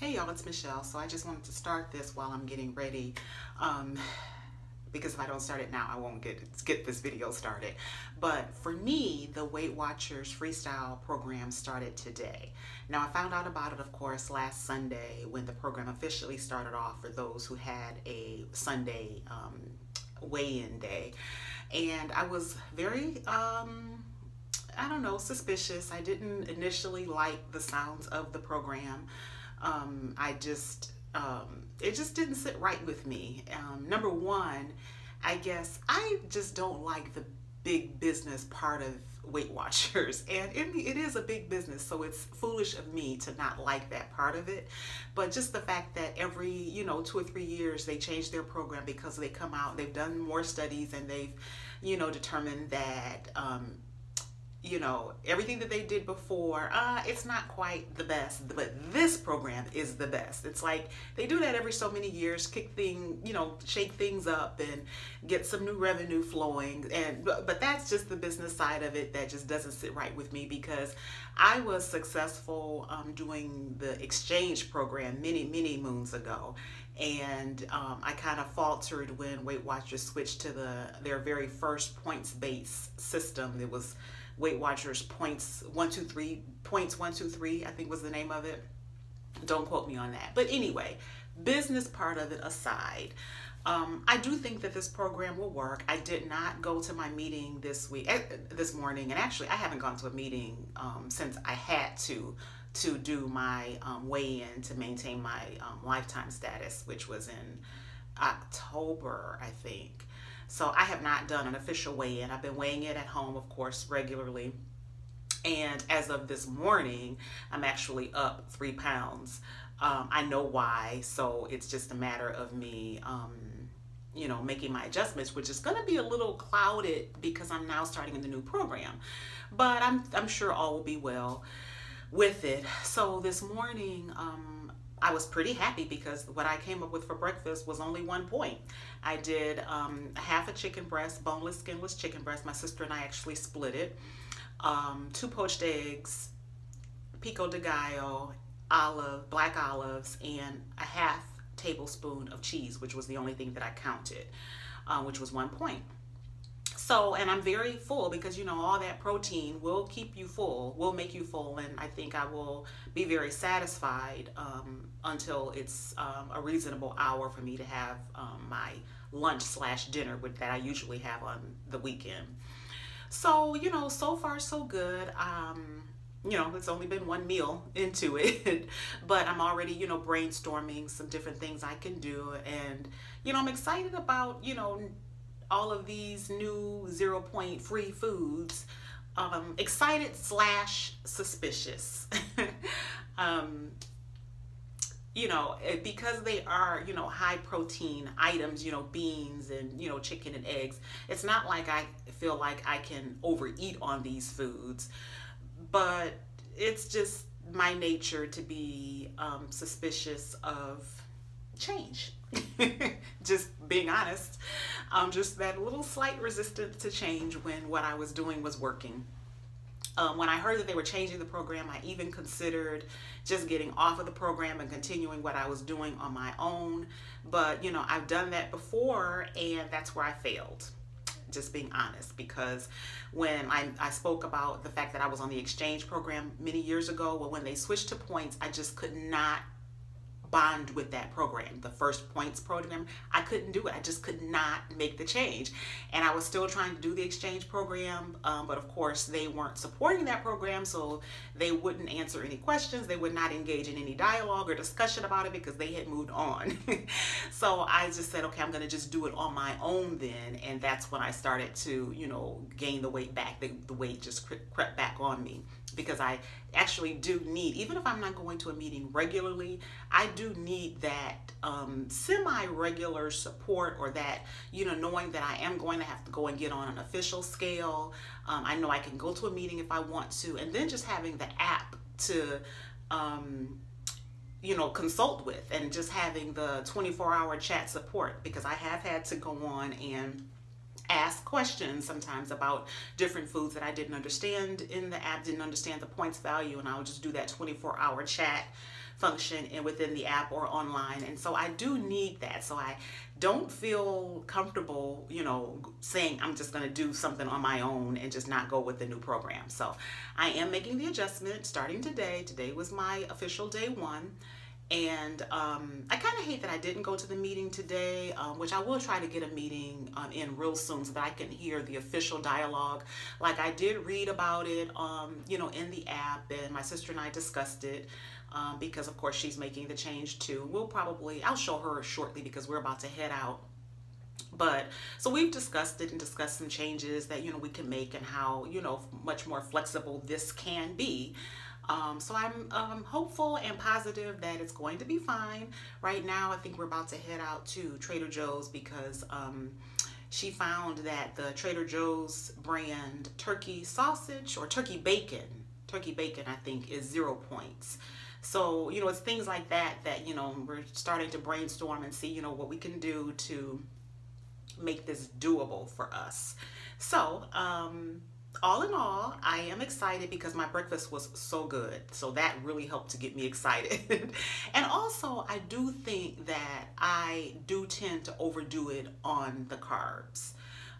Hey y'all, it's Michelle. So I just wanted to start this while I'm getting ready. Um, because if I don't start it now, I won't get get this video started. But for me, the Weight Watchers Freestyle program started today. Now I found out about it, of course, last Sunday when the program officially started off for those who had a Sunday um, weigh-in day, and I was very um, I don't know, suspicious. I didn't initially like the sounds of the program um, I just, um, it just didn't sit right with me. Um, number one, I guess I just don't like the big business part of Weight Watchers. And it, it is a big business, so it's foolish of me to not like that part of it. But just the fact that every, you know, two or three years they change their program because they come out, they've done more studies and they've, you know, determined that um, you know, everything that they did before, uh, it's not quite the best, but this program is the best. It's like they do that every so many years, kick thing, you know, shake things up and get some new revenue flowing. And but that's just the business side of it that just doesn't sit right with me because I was successful um, doing the exchange program many, many moons ago. And um, I kind of faltered when Weight Watchers switched to the their very first points-based system. It was Weight Watchers points one two three points one two three I think was the name of it. Don't quote me on that. But anyway, business part of it aside, um, I do think that this program will work. I did not go to my meeting this week, eh, this morning, and actually I haven't gone to a meeting um, since I had to to do my um, weigh-in to maintain my um, lifetime status, which was in October, I think. So I have not done an official weigh-in. I've been weighing it at home, of course, regularly. And as of this morning, I'm actually up three pounds. Um, I know why, so it's just a matter of me, um, you know, making my adjustments, which is going to be a little clouded because I'm now starting in the new program. But I'm, I'm sure all will be well with it. So this morning, um, I was pretty happy because what I came up with for breakfast was only one point. I did um, half a chicken breast, boneless, skinless chicken breast. My sister and I actually split it. Um, two poached eggs, pico de gallo, olive, black olives, and a half tablespoon of cheese, which was the only thing that I counted, uh, which was one point. So, and I'm very full because, you know, all that protein will keep you full, will make you full. And I think I will be very satisfied um, until it's um, a reasonable hour for me to have um, my lunch slash dinner that I usually have on the weekend. So, you know, so far so good. Um, you know, it's only been one meal into it, but I'm already, you know, brainstorming some different things I can do. And, you know, I'm excited about, you know, all of these new zero point free foods um, excited slash suspicious. Um, you know eh, because they are you know high protein items you know beans and you know chicken and eggs it's not like i feel like i can overeat on these foods but it's just my nature to be um, suspicious of change just being honest um, just that little slight resistance to change when what I was doing was working. Um, when I heard that they were changing the program, I even considered just getting off of the program and continuing what I was doing on my own. But, you know, I've done that before and that's where I failed. Just being honest, because when I, I spoke about the fact that I was on the exchange program many years ago, well, when they switched to points, I just could not bond with that program, the first points program. I couldn't do it. I just could not make the change. And I was still trying to do the exchange program, um, but of course they weren't supporting that program, so they wouldn't answer any questions. They would not engage in any dialogue or discussion about it because they had moved on. so I just said, okay, I'm going to just do it on my own then. And that's when I started to, you know, gain the weight back. The, the weight just crept back on me because I actually do need, even if I'm not going to a meeting regularly, I do need that um, semi-regular support or that, you know, knowing that I am going to have to go and get on an official scale. Um, I know I can go to a meeting if I want to, and then just having the app to, um, you know, consult with and just having the 24 hour chat support because I have had to go on and ask questions sometimes about different foods that I didn't understand in the app, didn't understand the points value, and I'll just do that 24 hour chat function and within the app or online. And so I do need that. So I don't feel comfortable, you know, saying I'm just going to do something on my own and just not go with the new program. So I am making the adjustment starting today. Today was my official day one. And um, I kind of hate that I didn't go to the meeting today, um, which I will try to get a meeting um, in real soon so that I can hear the official dialogue. Like I did read about it, um, you know, in the app, and my sister and I discussed it um, because, of course, she's making the change too. We'll probably, I'll show her shortly because we're about to head out but so we've discussed it and discussed some changes that you know we can make and how you know much more flexible this can be um, so I'm um, hopeful and positive that it's going to be fine. Right now, I think we're about to head out to Trader Joe's because um, she found that the Trader Joe's brand turkey sausage or turkey bacon, turkey bacon, I think, is zero points. So, you know, it's things like that that, you know, we're starting to brainstorm and see, you know, what we can do to make this doable for us. So, um, all in all, I am excited because my breakfast was so good. So that really helped to get me excited. and also, I do think that I do tend to overdo it on the carbs.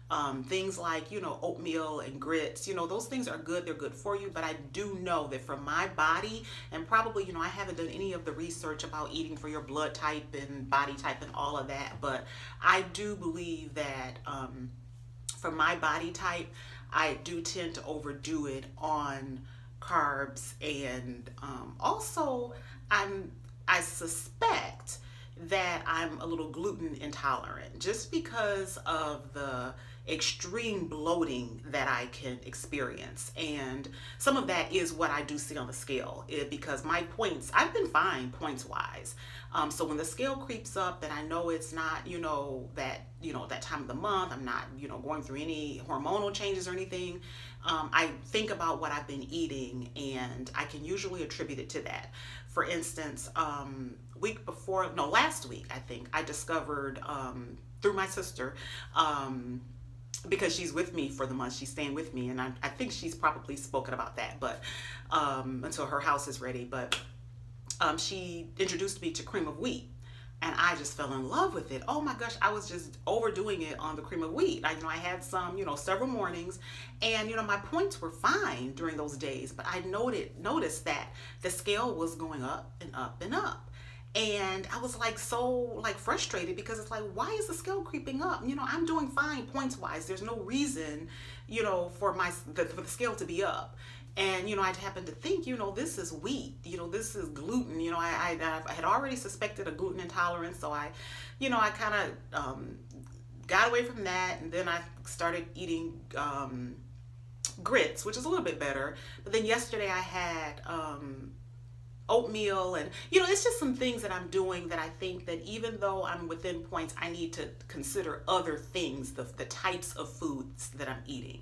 Um, things like, you know, oatmeal and grits, you know, those things are good. They're good for you. But I do know that for my body, and probably, you know, I haven't done any of the research about eating for your blood type and body type and all of that. But I do believe that um, for my body type, I do tend to overdo it on carbs and um, also I'm I suspect that I'm a little gluten intolerant just because of the extreme bloating that I can experience. And some of that is what I do see on the scale it, because my points, I've been fine points wise. Um, so when the scale creeps up and I know it's not, you know, that, you know, that time of the month, I'm not, you know, going through any hormonal changes or anything, um, I think about what I've been eating and I can usually attribute it to that. For instance, um, week before, no, last week, I think, I discovered um, through my sister, um, because she's with me for the month. She's staying with me, and I, I think she's probably spoken about that, but um, until her house is ready. But um, she introduced me to cream of wheat, and I just fell in love with it. Oh my gosh, I was just overdoing it on the cream of wheat. I you know I had some, you know, several mornings, and you know my points were fine during those days, but I noted noticed that the scale was going up and up and up and I was like so like frustrated because it's like why is the scale creeping up? You know I'm doing fine points wise there's no reason you know for my the, for the scale to be up. And you know I happened to think you know this is wheat. You know this is gluten. You know I, I, I had already suspected a gluten intolerance so I you know I kind of um, got away from that. And then I started eating um, grits which is a little bit better. But then yesterday I had um, oatmeal and you know it's just some things that i'm doing that i think that even though i'm within points i need to consider other things the, the types of foods that i'm eating.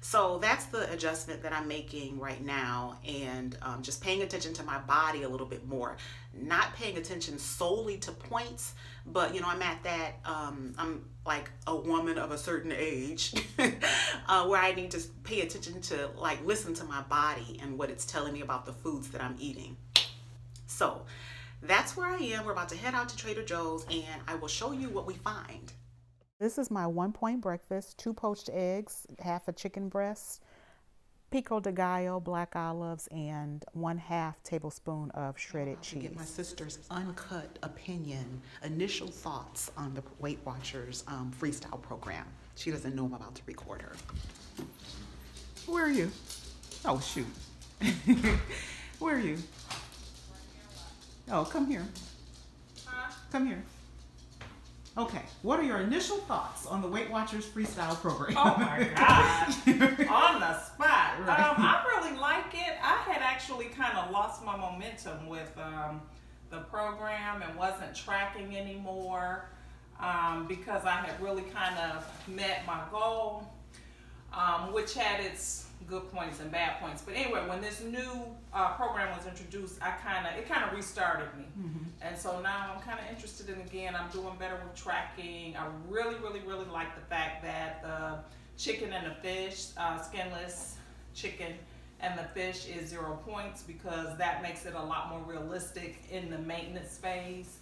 So that's the adjustment that i'm making right now and um, just paying attention to my body a little bit more. Not paying attention solely to points but you know i'm at that um, i'm like a woman of a certain age uh, where i need to pay attention to like listen to my body and what it's telling me about the foods that i'm eating so that's where I am. We're about to head out to Trader Joe's and I will show you what we find. This is my one point breakfast, two poached eggs, half a chicken breast, pico de gallo, black olives, and one half tablespoon of shredded cheese. Get my sister's uncut opinion, initial thoughts on the Weight Watchers um, freestyle program. She doesn't know I'm about to record her. Where are you? Oh, shoot. Where are you? Oh, come here. Huh? Come here. Okay, what are your initial thoughts on the Weight Watchers Freestyle program? Oh my God, on the spot. Right. Um, I really like it. I had actually kind of lost my momentum with um, the program and wasn't tracking anymore um, because I had really kind of met my goal, um, which had its good points and bad points. But anyway, when this new uh, program was introduced, I kind of it kind of restarted me, mm-hmm. and so now I'm kind of interested in again. I'm doing better with tracking. I really, really, really like the fact that the chicken and the fish, uh, skinless chicken and the fish is zero points because that makes it a lot more realistic in the maintenance phase.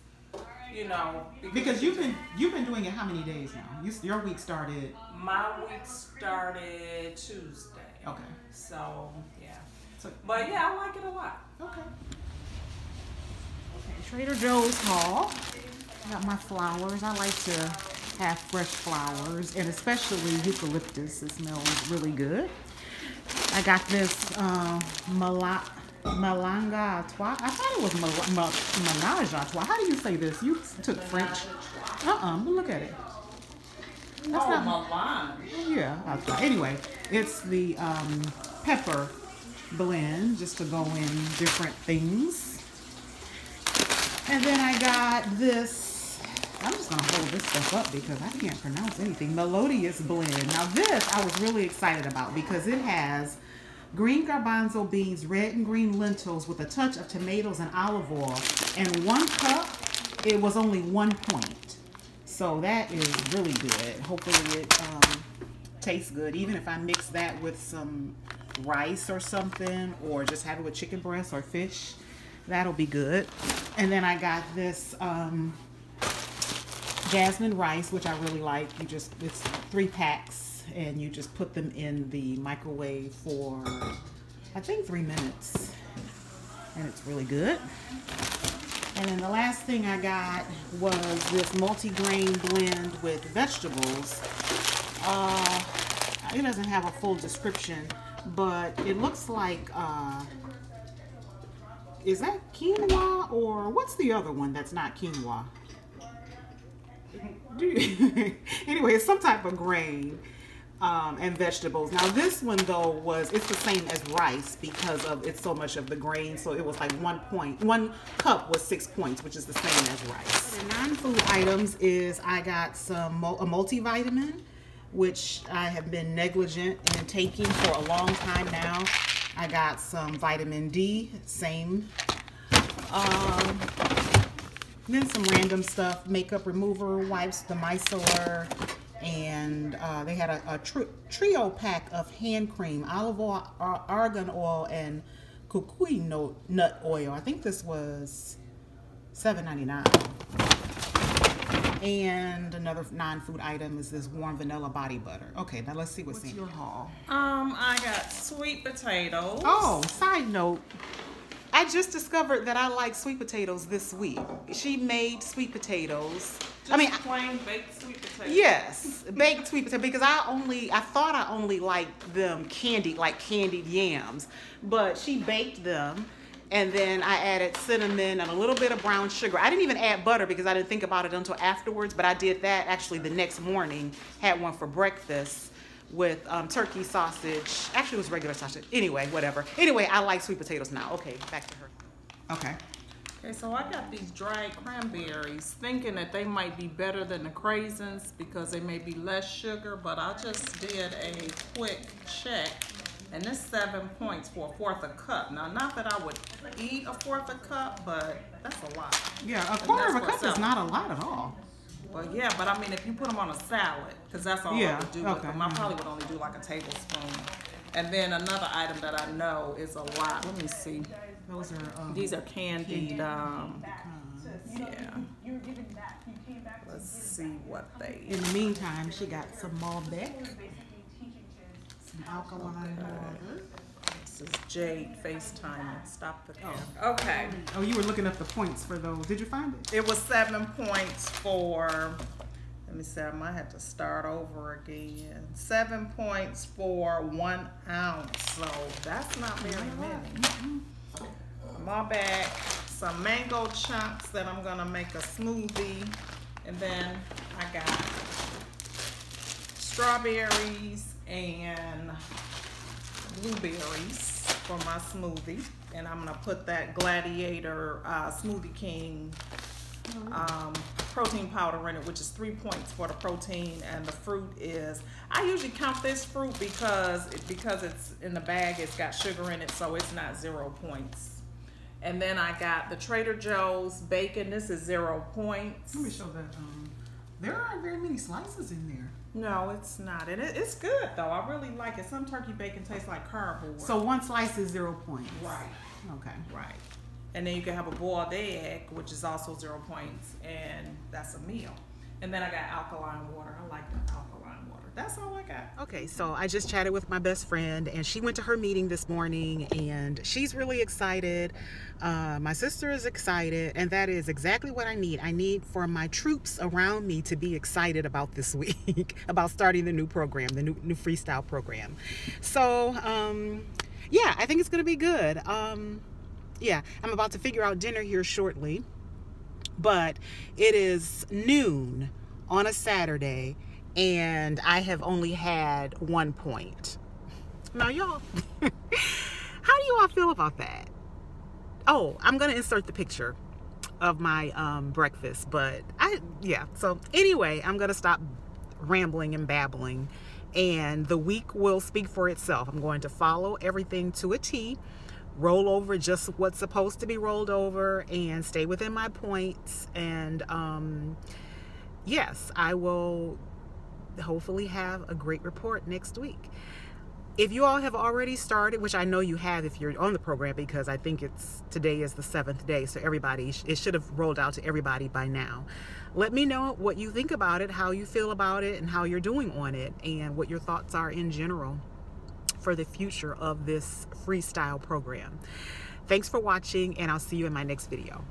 You know, Because you've been you've been doing it how many days now? You, your week started. my week started Tuesday. Okay. So yeah, So, but yeah, I like it a lot. okay. Okay, Trader Joe's haul. Got my flowers. I like to have fresh flowers, and especially eucalyptus. It smells really good. I got this uh, mala, malanga trois. I thought it was mal, mal, menage à trois. How do you say this? You took French. Uh-uh, but look at it. That's oh, not- Milan. Yeah. Anyway, it's the um, pepper blend just to go in different things. And then I got this. I'm just gonna hold this stuff up because I can't pronounce anything. Melodious blend. Now this I was really excited about because it has green garbanzo beans, red and green lentils with a touch of tomatoes and olive oil. And one cup, it was only one point. So that is really good. Hopefully it um, tastes good. Even if I mix that with some rice or something, or just have it with chicken breast or fish, that'll be good. And then I got this um, jasmine rice, which I really like. You just it's three packs, and you just put them in the microwave for I think three minutes, and it's really good. And then the last thing I got was this multi-grain blend with vegetables. Uh, it doesn't have a full description, but it looks like, uh, is that quinoa or what's the other one that's not quinoa? Anyway, it's some type of grain um, and vegetables. Now this one though was it's the same as rice because of it's so much of the grain. So it was like one point, one cup was six points, which is the same as rice. The non-food items is I got some a multivitamin, which I have been negligent in taking for a long time now. I got some vitamin D, same. Um, then some random stuff, makeup remover wipes, the micellar, and uh, they had a, a tr- trio pack of hand cream, olive oil, ar- argan oil, and kukui nut oil. I think this was $7.99. And another non-food item is this warm vanilla body butter. Okay, now let's see what's, in your haul. Um, I got sweet potatoes. Oh, side note. I just discovered that I like sweet potatoes this week. She made sweet potatoes. Just I mean, plain baked sweet potatoes. yes, baked sweet potato because I only I thought I only liked them candied like candied yams, but she baked them and then I added cinnamon and a little bit of brown sugar. I didn't even add butter because I didn't think about it until afterwards, but I did that actually the next morning. Had one for breakfast with um, turkey sausage. Actually, it was regular sausage. Anyway, whatever. Anyway, I like sweet potatoes now. Okay, back to her. Okay. Okay, so I got these dried cranberries, thinking that they might be better than the craisins because they may be less sugar, but I just did a quick check, and it's seven points for a fourth a cup. Now, not that I would eat a fourth a cup, but that's a lot. Yeah, a quarter of a cup is not a lot at all. Well, yeah, but I mean, if you put them on a salad, because that's all Yeah, I would do with them, I mhm. probably would only do like a tablespoon. And then another item that I know is a lot. Let me see. Those are um, These are candied. Um, yeah. You're giving back. You came back to Let's see what they. In the meantime, she got some Malbec, alkaline water. This is Jade FaceTime. Stop the oh. camera. Okay. Oh, you were looking up the points for those. Did you find it? It was seven points for. Let me see. I might have to start over again. Seven points for one ounce. So that's not very many. My bag, some mango chunks that I'm gonna make a smoothie, and then I got strawberries and blueberries for my smoothie, and I'm gonna put that Gladiator uh, Smoothie King um, protein powder in it, which is three points for the protein, and the fruit is. I usually count this fruit because it, because it's in the bag, it's got sugar in it, so it's not zero points. And then I got the Trader Joe's bacon. This is zero points. Let me show that um, There aren't very many slices in there. No, it's not, it, it's good though. I really like it. Some turkey bacon tastes like cardboard. So one slice is zero points. right, Okay. right, and then you can have a boiled egg, which is also zero points, and that's a meal. And then I got alkaline water. I like the alkaline water. That's all I got. Okay, so I just chatted with my best friend, and she went to her meeting this morning, and she's really excited. Uh, my sister is excited, and that is exactly what I need. I need for my troops around me to be excited about this week, about starting the new program, the new, new freestyle program. So, um, yeah, I think it's going to be good. Um, yeah, I'm about to figure out dinner here shortly, but it is noon on a Saturday and I have only had one point. Now, y'all, how do you all feel about that? Oh, I'm gonna insert the picture of my um, breakfast, but I, yeah. So anyway, I'm gonna stop rambling and babbling, and the week will speak for itself. I'm going to follow everything to a T, roll over just what's supposed to be rolled over, and stay within my points. And um, yes, I will hopefully have a great report next week. If you all have already started, which I know you have if you're on the program because I think it's today is the seventh day, so everybody it should have rolled out to everybody by now. Let me know what you think about it, how you feel about it, and how you're doing on it, and what your thoughts are in general for the future of this freestyle program. Thanks for watching, and I'll see you in my next video.